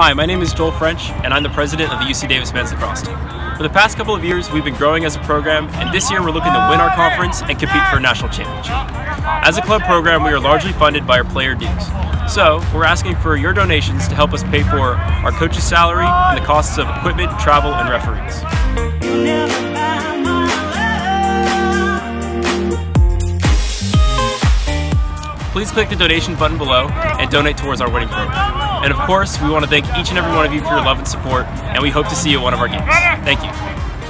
Hi, my name is Joel French, and I'm the president of the UC Davis men's lacrosse team. For the past couple of years, we've been growing as a program, and this year we're looking to win our conference and compete for a national championship. As a club program, we are largely funded by our player dues. So, we're asking for your donations to help us pay for our coach's salary and the costs of equipment, travel, and referees. Please click the donation button below and donate towards our winning program. And of course, we want to thank each and every one of you for your love and support, and we hope to see you at one of our games. Thank you.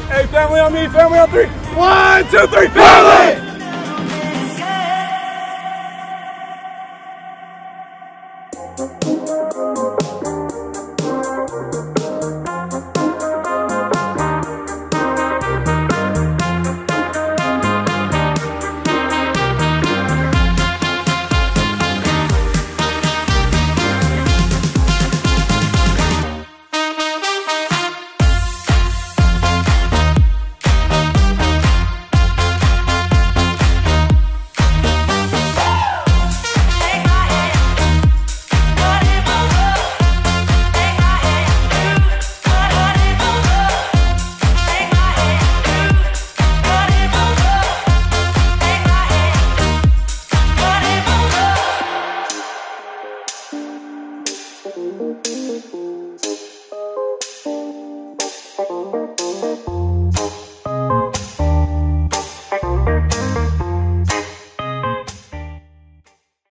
Hey, family on me, family on three. One, two, three, family! family!